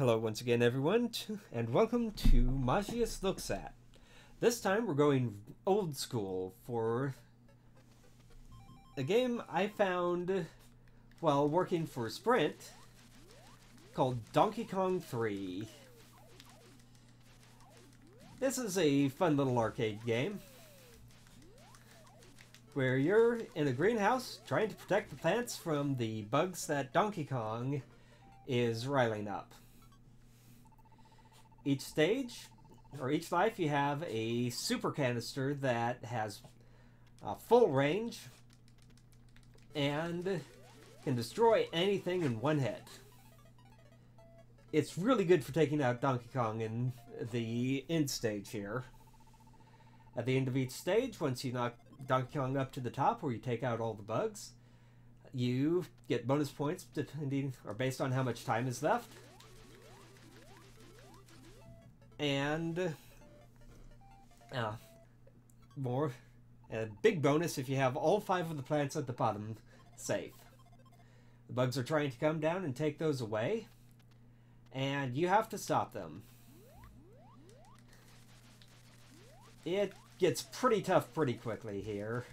Hello once again everyone, and welcome to Magius Looks At. This time we're going old school for a game I found while working for Sprint called Donkey Kong 3. This is a fun little arcade game where you're in a greenhouse trying to protect the plants from the bugs that Donkey Kong is riling up. Each stage, or each life, you have a super canister that has a full range and can destroy anything in one hit. It's really good for taking out Donkey Kong in the end stage here. At the end of each stage, once you knock Donkey Kong up to the top where you take out all the bugs, you get bonus points depending or based on how much time is left. And uh, more a big bonus if you have all five of the plants at the bottom safe. The bugs are trying to come down and take those away, and you have to stop them. It gets pretty tough pretty quickly here.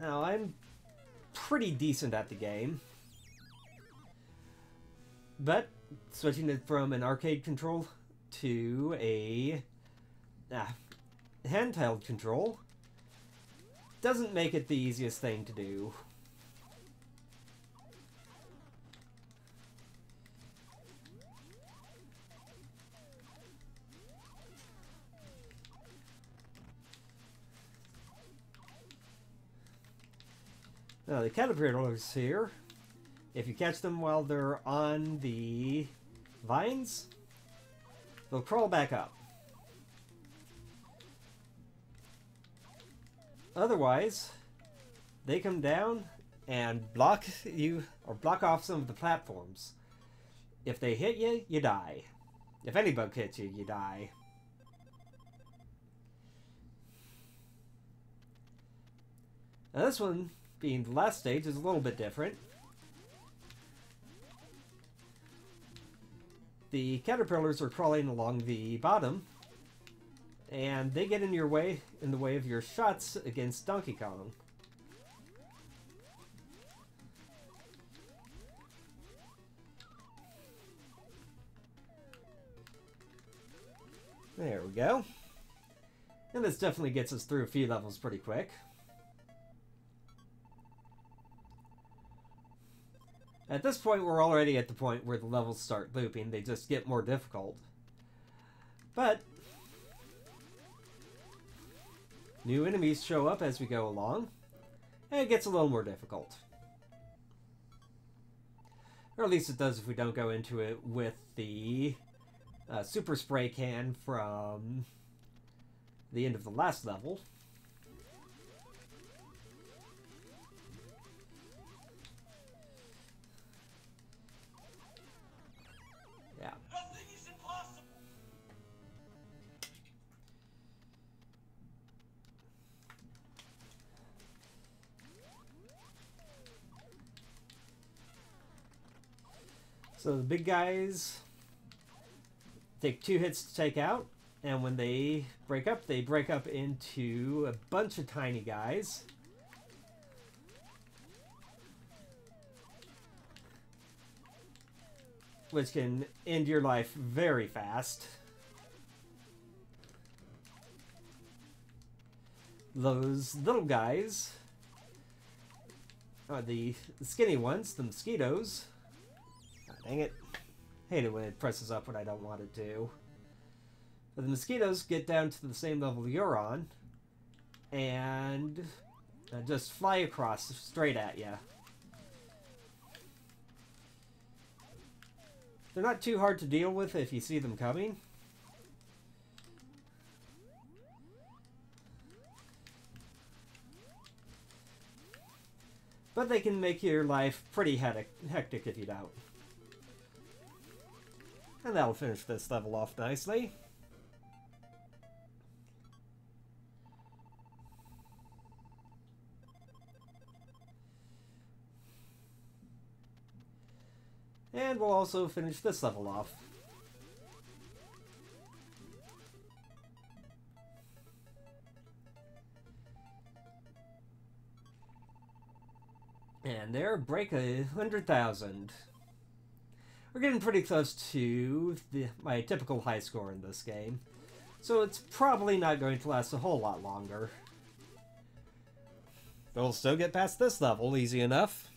Now, I'm pretty decent at the game. But, switching it from an arcade control to a ah, handheld control doesn't make it the easiest thing to do. Now the caterpillars here, if you catch them while they're on the vines, they'll crawl back up. Otherwise, they come down and block you or block off some of the platforms. If they hit you, you die. If any bug hits you, you die. Now this one, being the last stage, is a little bit different. The caterpillars are crawling along the bottom, and they get in your way, in the way of your shots against Donkey Kong. There we go. And this definitely gets us through a few levels pretty quick. At this point, we're already at the point where the levels start looping. They just get more difficult. But, new enemies show up as we go along, and it gets a little more difficult. Or at least it does if we don't go into it with the uh, super spray can from the end of the last level. So the big guys take two hits to take out, and when they break up, they break up into a bunch of tiny guys. Which can end your life very fast. Those little guys are the skinny ones, the mosquitoes. Dang it. Hate it when it presses up when I don't want it to. But the mosquitoes get down to the same level you're on, and uh, just fly across straight at you. They're not too hard to deal with if you see them coming. But they can make your life pretty hectic if you don't. And that'll finish this level off nicely. And we'll also finish this level off. And there, break a hundred thousand. We're getting pretty close to the, my typical high score in this game. So it's probably not going to last a whole lot longer. But we'll still get past this level easy enough.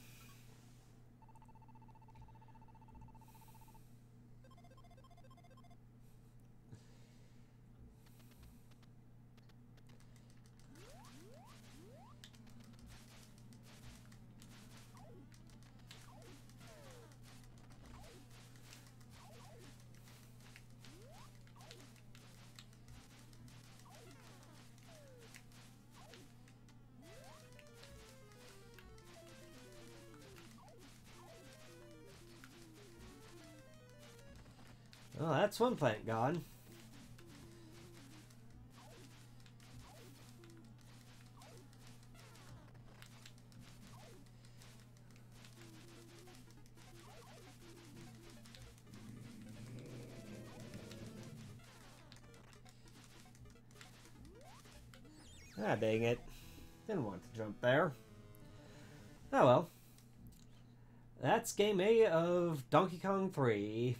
That's one plant gone. Ah, dang it. Didn't want to jump there. Oh well. That's game A of Donkey Kong 3.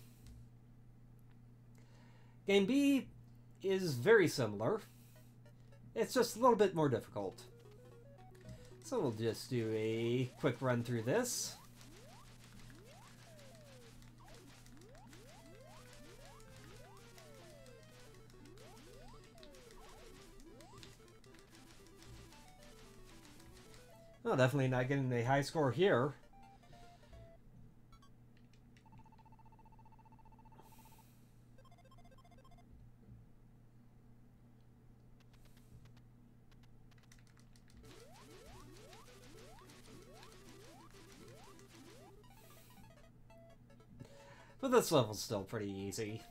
Game B is very similar. It's just a little bit more difficult. So we'll just do a quick run through this. Oh, definitely not getting a high score here. But this level's still pretty easy.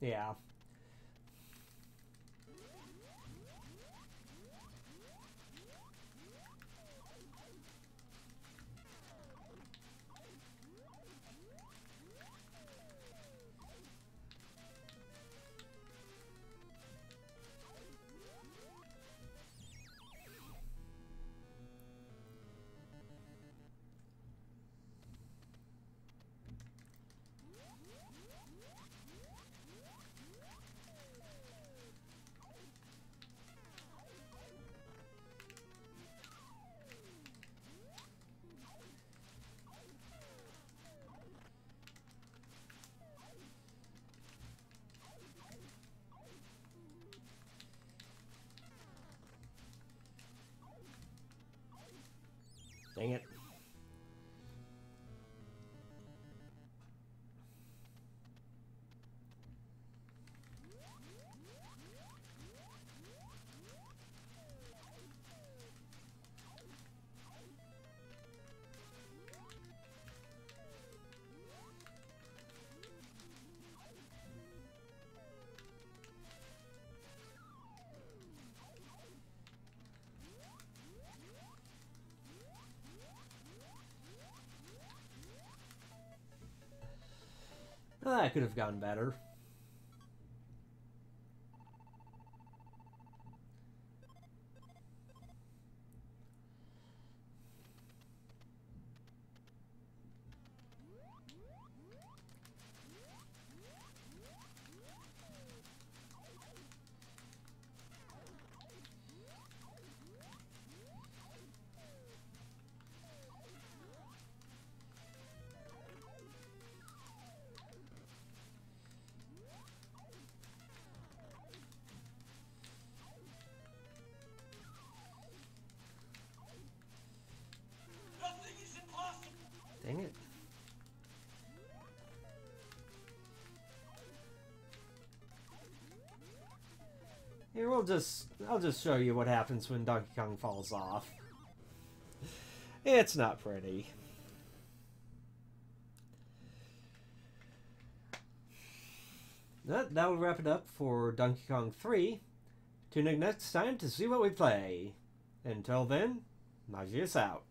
Yeah. I could have gone better. Here, we'll just, I'll just show you what happens when Donkey Kong falls off. It's not pretty. That, that'll wrap it up for Donkey Kong 3. Tune in next time to see what we play. Until then, Magius out.